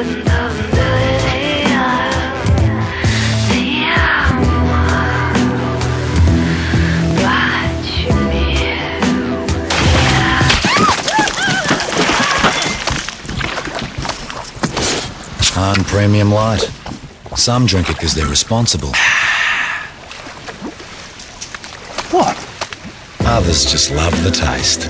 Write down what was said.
On premium light. Some drink it because they're responsible. What? Others just love the taste.